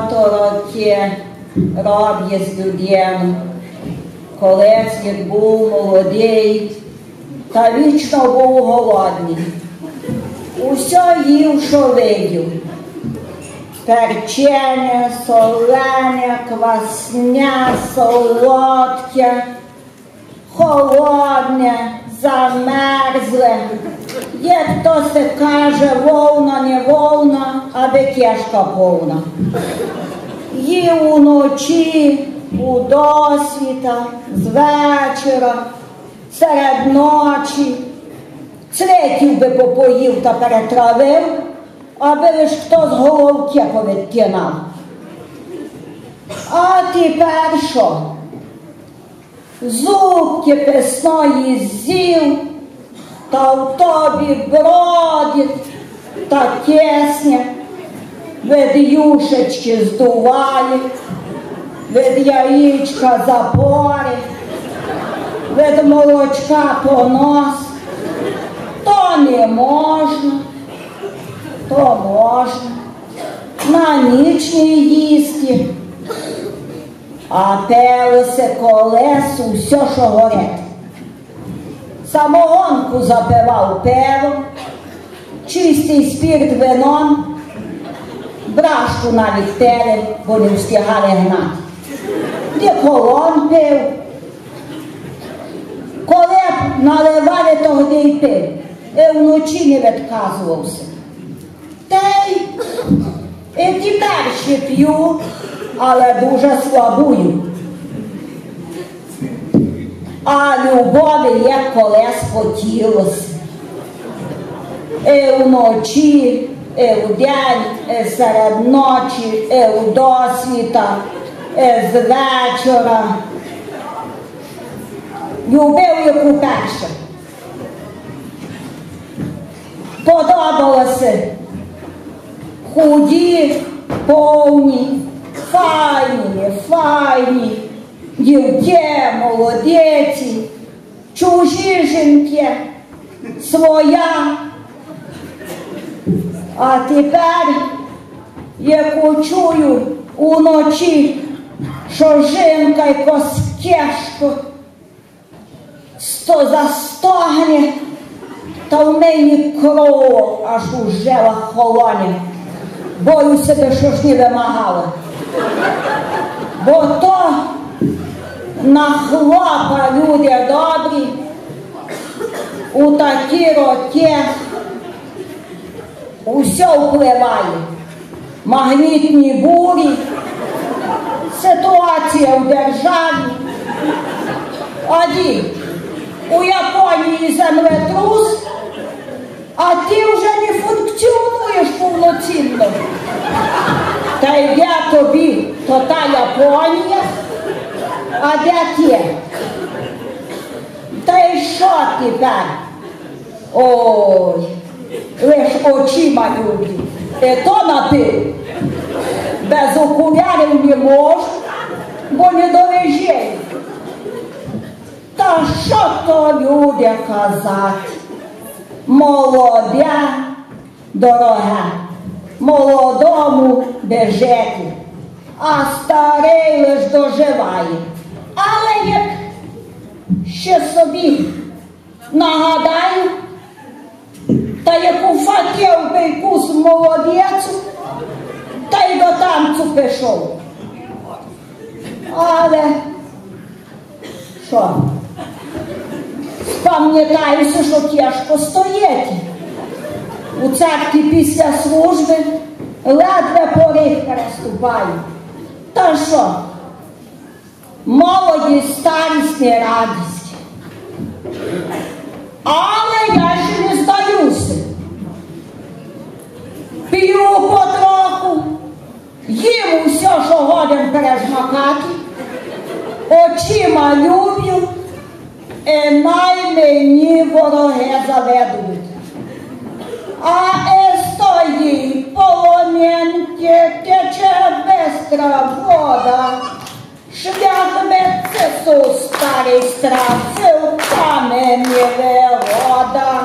роки роб є з людям. Колись як був молодий, та вічно був голодний. Усе їв, що видів. Перчене, солене, квасня, солодке, холодне, замерзле. Як хто се каже, вовна, не вовна, аби кешка повна. Їв уночі, у досвіта, з вечора, серед ночі. Цветів би попоїв та перетравив, аби лиш хто з головки повідкинав. А тепер що? Зубки писної з'їв, та в тобі бродить та кисне, від юшечки здуває, від яєчка запори, від молочка понос. То не можна, то можна, на ніч не їсти, а пелося колесу все, що горить. Самогонку запивав пивом, чистий спірт вином, брашку навіть телем, бо не встигали гнати. Де колон пив, коли б наливали, то де й пив, і вночі не відказувався. Та й і тепер ще п'ю, але дуже слабую. А любові як колес хотілося. І вночі, вдень, і серед ночі, і у досвіта, і з вечора. Любив як уперше. Подобалося худі, повні, файні, файні, дівки, молодеці, чужі жінки, своя. А тепер, як чую уночі, що жінка якось кешко, сто застогне, та в мені кров аж у жилах холоне. Бою себе, що ж не вимагала. Бо то на хлопа люди добрі, у такі роки усе впливає. Магнітні бурі, ситуація в державі. Один у Японії землетрус, а ти вже не функціонуєш повноцінно. Та йде тобі то та Японія, а де ти? Та й що тепер? Ой, лиш очима люблю. І то напив. Без окулярів не можу, бо не довежею. Та що то люди казати? Молоде, дороге, молодому бежети, а старий лиш доживає. Але як ще собі нагадаю, та яку факел бейку з молодецю, та й до танцю пішов. Але що? Пам'ятаюся, що тяжко стоїть. У церкві після служби ледве поріг переступаю. Та що? Молодість, старість не радість. Але я ще не здаюся. П'ю потроху, їм усе, що годен пережмакати, очима люблю, і най мені вороги заведуть. А із тої тече бистра вода, шлях мецесу старий страх, цілками не вигода.